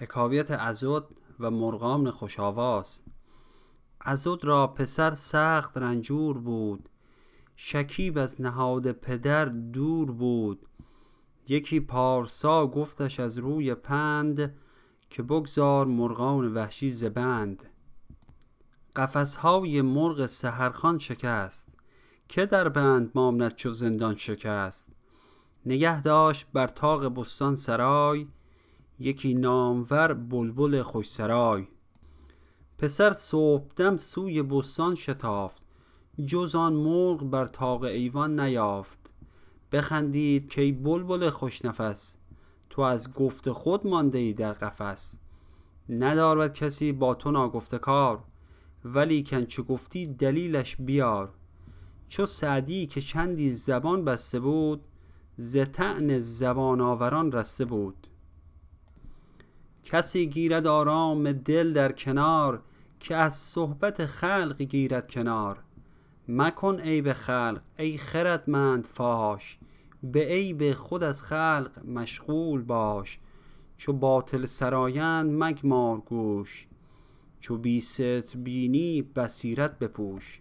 حکایت ازد و مرغان خوش آواز. ازد را پسر سخت رنجور بود. شکیب از نهاد پدر دور بود. یکی پارسا گفتش از روی پند که بگذار مرغان وحشی ز بند. قفس های مرغ سحرخوان شکست. که در بند ماند چو زندان شکست؟ نگه داشت بر طاق بستان سرای. یکی نامور بلبل خوش سرای پسر صبحدم سوی بستان شتافت جز آن مرغ بر طاق ایوان نیافت. بخندید کای بلبل خوش نفس تو از گفت خود مانده ای در قفس. ندارد کسی با تو ناگفته کار ولیکن چو گفتی دلیلش بیار. چو سعدی که چندی زبان بسته بود ز طعن زبان آوران رسته بود. کسی گیرد آرام دل در کنار که از صحبت خلق گیرد کنار. مکن عیب خلق ای خردمند فاش. به عیب خود از خلق مشغول باش. چو باطل سرایند مگمار گوش. چو بی ستر بینی بصیرت بپوش.